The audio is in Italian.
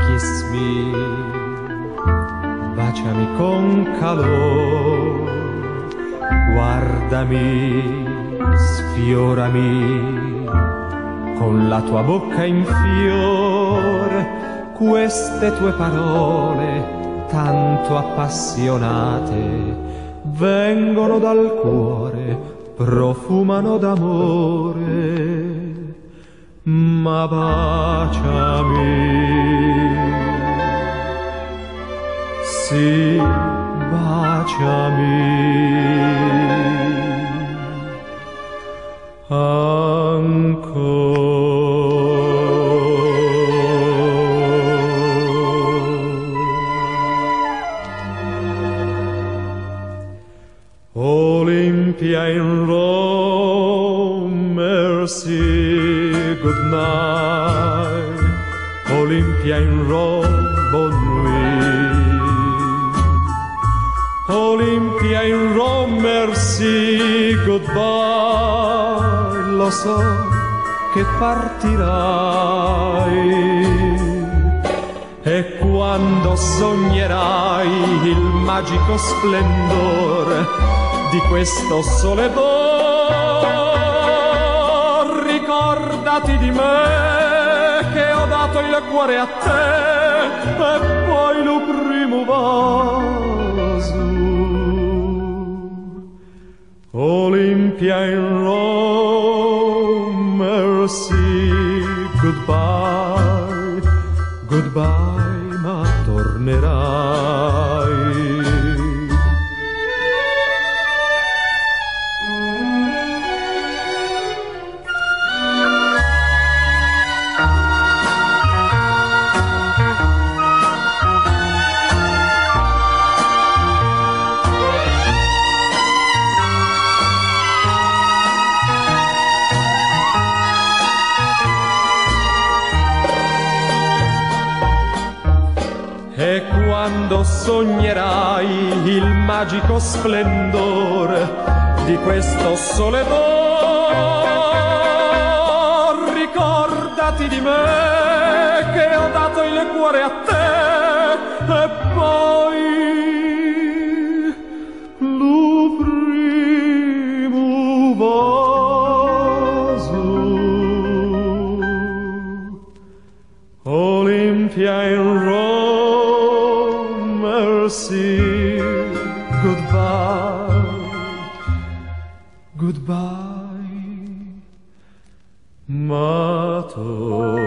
kiss me, baciami con calore, guardami, sfiorami con la tua bocca in fiore, queste tue parole tanto appassionate vengono dal cuore, profumano d'amore ma baciami. Sì, baciami. Ancora. Olympia in Rome, mercy, good night. Olympia in Rome, bonne nuit. Olympia in Rome, merci, goodbye. Lo so che partirai. E quando sognerai il magico splendore di questo sole d'or. Ricordati di me che ho dato il cuore a te e poi lo primo vaso. Olympia in Rome, merci, goodbye, goodbye, ma tornerai. Quando sognerai il magico splendore di questo sole d'or, ricordati di me che ho dato il cuore a te e poi lo primo vaso. Olympia in Rome, mercy, goodbye, goodbye, ma tornerai.